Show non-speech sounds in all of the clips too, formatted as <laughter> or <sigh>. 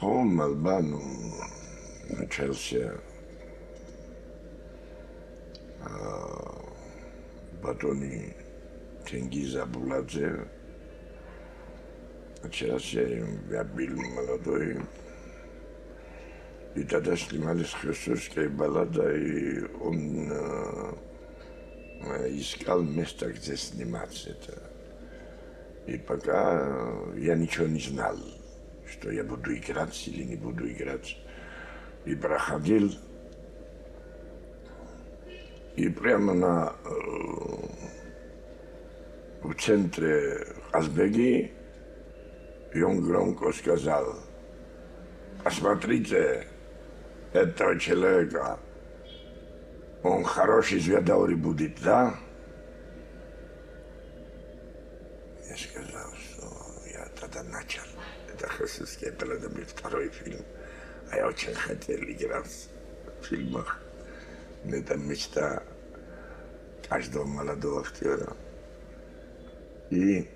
холм Албану начался а, батони Тенгиза Буладзе. Начался, я был молодой. И тогда снимались христовская баллада, и он э, искал место, где сниматься это. И пока я ничего не знал что я буду играть или не буду играть. И проходил, и прямо на, э, в центре Азбеги, и он громко сказал, посмотрите, этого человека, он хороший звездаури будет, да? Я сказал, что я тогда начал. Это Хасидский, это был второй фильм. А я очень хотел играть в фильмах. Это мечта каждого молодого актера. И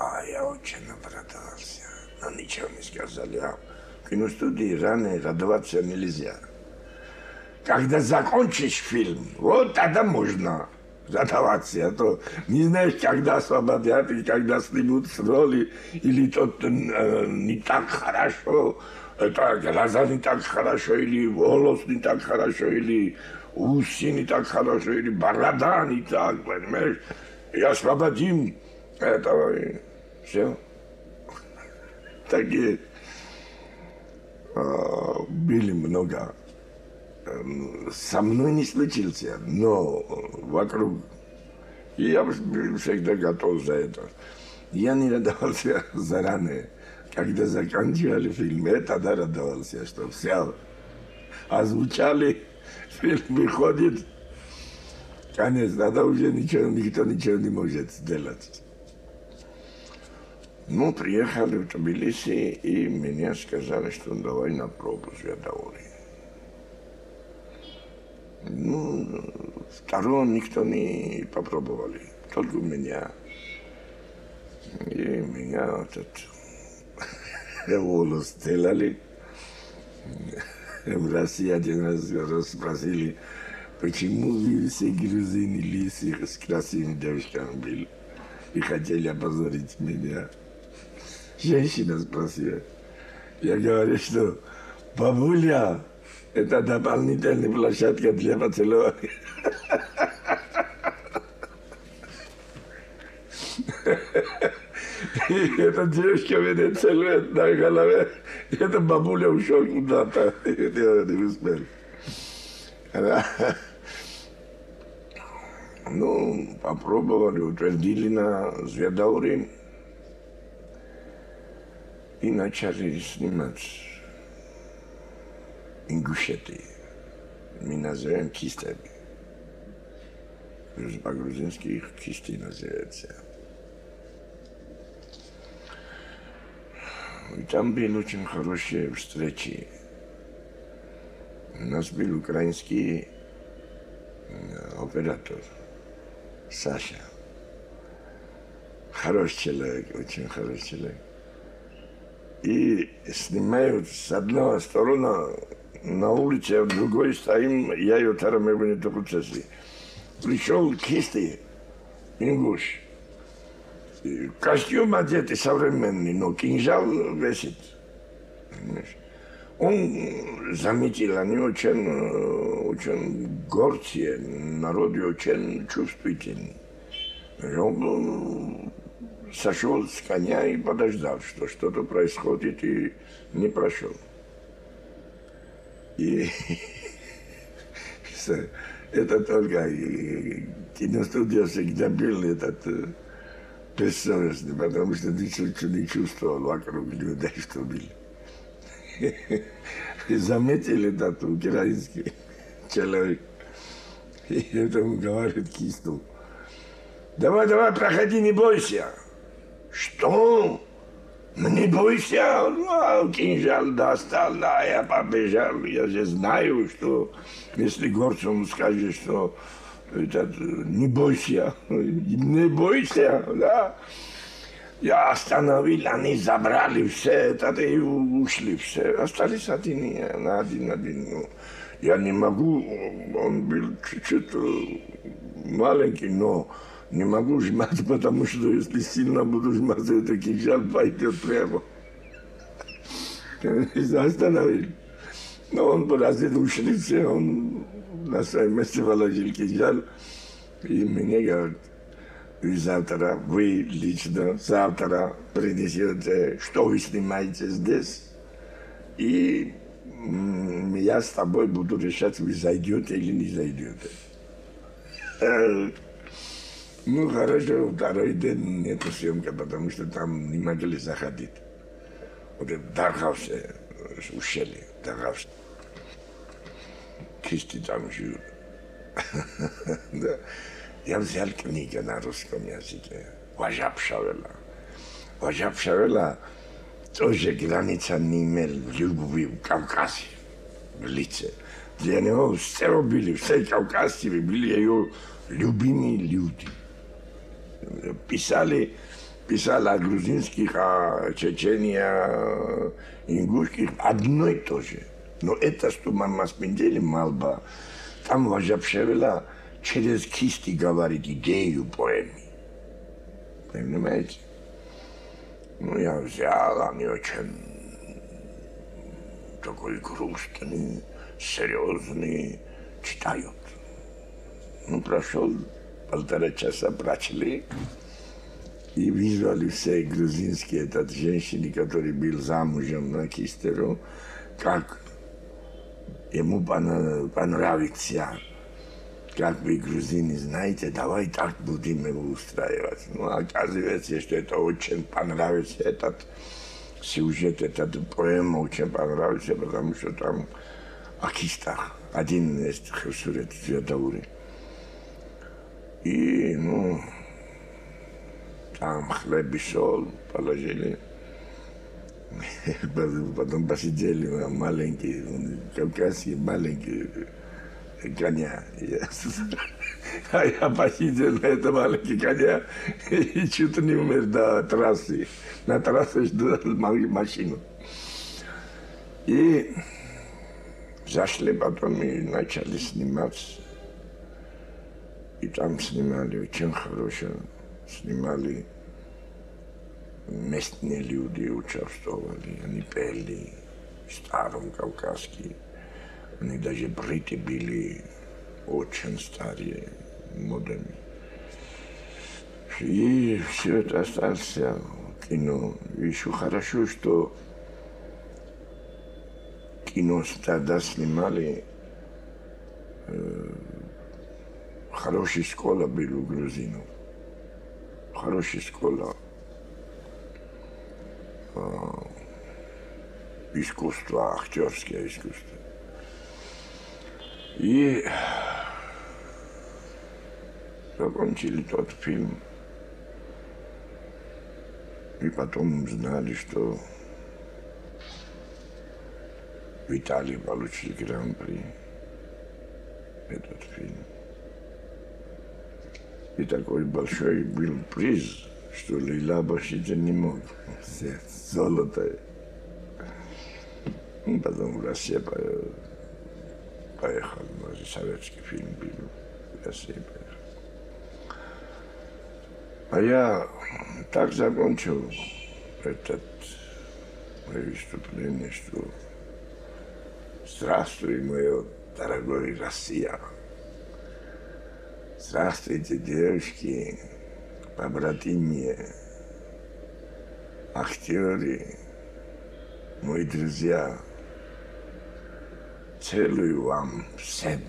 а я очень обрадовался. Но ничего не сказали. А в киностудии рано радоваться нельзя. Когда закончишь фильм, вот тогда можно задаваться, а то не знаешь, когда освободят и когда снимут с роли, или тот э, не так хорошо, это глаза не так хорошо, или волос не так хорошо, или усы не так хорошо, или борода не так, понимаешь? И освободим этого, и все. Такие а, были много со мной не случился, но вокруг. И я всегда готов за это. Я не радовался <laughs> заранее. Когда заканчивали фильм, я тогда радовался, что все озвучали, <laughs> фильм выходит. Конец, тогда уже ничего, никто ничего не может сделать. Ну, приехали в Тбилиси, и мне сказали, что давай на пробу Святоури. Ну, второго никто не попробовали, только меня. И меня этот <laughs> волос сделали. В России один раз спросили, почему вы все грузины лисы с красивыми девушками были и хотели опозорить меня. Женщина спросила. Я говорю, что бабуля, это дополнительная площадка для поцелуя. И эта девочка меня целует на голове. Эта бабуля ушел куда-то. Я не успел. Она... Ну, попробовали, утвердили на Звездауре и начали снимать. Ингушетии. Мы называем кистами. По-грузински их кисти называются. И там были очень хорошие встречи. У нас был украинский оператор Саша. Хороший человек, очень хороший человек. И снимают с одной стороны на улице, а в другой стоим, я ее тарамеву не процессе. Пришел кисти, ингуш. Костюм одетый современный, но кинжал весит. Он заметил, они очень, очень гордые, народ очень чувствительный. Он сошел с коня и подождал, что что-то происходит, и не прошел. И <laughs> это только киностудия всегда был этот бессовестный, потому что ничего не чувствовал вокруг людей, что были. <laughs> И заметили этот украинский человек. И это он говорит кисту. Давай, давай, проходи, не бойся. Что? Не бойся, ну, кинжал достал, да, я побежал. Я же знаю, что если горцам скажешь, что этот, не бойся, не бойся, да. Я остановил, они забрали все это и ушли все. Остались один, один, один. Ну, я не могу, он был чуть-чуть маленький, но не могу жмать, <laughs> потому что если сильно буду жмать, это кинжал пойдет прямо. Остановил. Но он поразил все, он на своем месте положил кинжал. И мне говорит, вы завтра, вы лично завтра принесете, что вы снимаете здесь. И я с тобой буду решать, вы зайдете или не зайдете. Ну, хорошо, второй день нету съемка, потому что там не могли заходить. Вот это Дархаусе, ущелье, Дархаусе. Кисти там живут. <laughs> да. Я взял книгу на русском языке. Важаб Шавела. Важаб Шавела тоже граница не имел любви в Кавказе, в лице. Для него все были, все кавказцы были ее любимые люди. Писали, писали о грузинских, о чечении, о ингушских, одно и то же. Но это, что мама спендели, малба, там Важаб Шавела через кисти говорит идею поэмы. Понимаете? Ну, я взял, они очень такой грустный, серьезный, читают. Ну, прошел Алтареча се прачили и вызвали се грузинские этот женщины, который бил замужем на Кистеру, как ему понравится как вы, грузины, знаете, давай так будем его устраивать. Ну, оказывается, что это очень понравится, этот сюжет, этот поэма очень понравился, потому что там о. Один из Хусурет Феодаури. И, ну, там хлеб и соль положили. <laughs> Потом посидели маленькие, кавказские маленькие коня. <laughs> А я посидел на этом маленьком коня и чуть не умер до трассы. На трассе ждал машину. И зашли потом и начали снимать. И там снимали очень хорошо. Снимали местные люди участвовали, они пели старом кавказские. Они даже бриты были очень старые, модами. И все это осталось в кино. Еще хорошо, что кино тогда снимали. Э, хорошая школа была у грузинов. Хорошая школа. Э, искусство, актерское искусство. И закончили тот фильм. И потом знали, что в Италии получили гран-при этот фильм. И такой большой был приз, что Лейла Башита не мог взять золото. И потом в России поехал, может, советский фильм был, в России поехал. А я так закончил этот мое выступление, что здравствуй, мое дорогой Россия. Здравствуйте, девушки, побратимы, актеры, мои друзья – целую вам всем